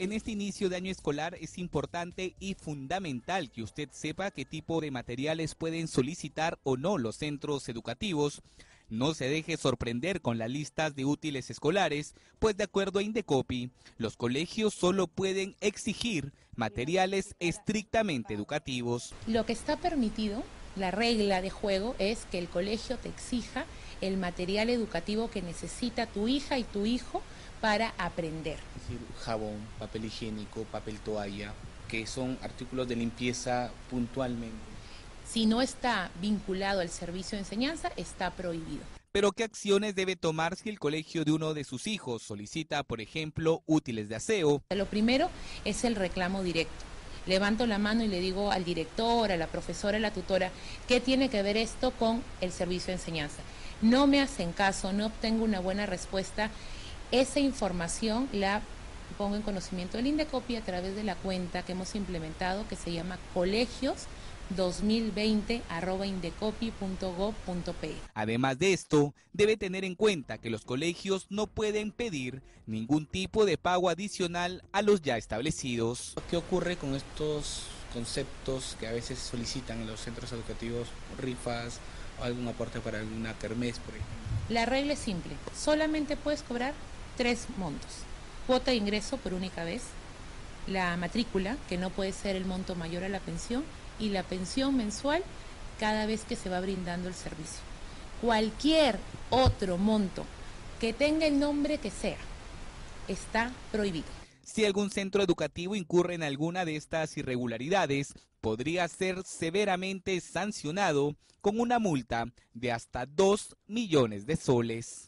En este inicio de año escolar es importante y fundamental que usted sepa qué tipo de materiales pueden solicitar o no los centros educativos. No se deje sorprender con las listas de útiles escolares, pues de acuerdo a Indecopi, los colegios solo pueden exigir materiales estrictamente educativos. Lo que está permitido, la regla de juego, es que el colegio te exija el material educativo que necesita tu hija y tu hijo para aprender. Es decir, jabón, papel higiénico, papel toalla, que son artículos de limpieza puntualmente. Si no está vinculado al servicio de enseñanza, está prohibido. Pero ¿qué acciones debe tomar si el colegio de uno de sus hijos solicita, por ejemplo, útiles de aseo? Lo primero es el reclamo directo. Levanto la mano y le digo al director, a la profesora, a la tutora, ¿qué tiene que ver esto con el servicio de enseñanza? No me hacen caso, no obtengo una buena respuesta esa información la pongo en conocimiento del INDECOPI a través de la cuenta que hemos implementado que se llama colegios 2020 Además de esto, debe tener en cuenta que los colegios no pueden pedir ningún tipo de pago adicional a los ya establecidos. ¿Qué ocurre con estos conceptos que a veces solicitan en los centros educativos, rifas o algún aporte para alguna kermés, por ejemplo? La regla es simple, solamente puedes cobrar tres montos. Cuota de ingreso por única vez, la matrícula, que no puede ser el monto mayor a la pensión, y la pensión mensual cada vez que se va brindando el servicio. Cualquier otro monto que tenga el nombre que sea está prohibido. Si algún centro educativo incurre en alguna de estas irregularidades, podría ser severamente sancionado con una multa de hasta 2 millones de soles.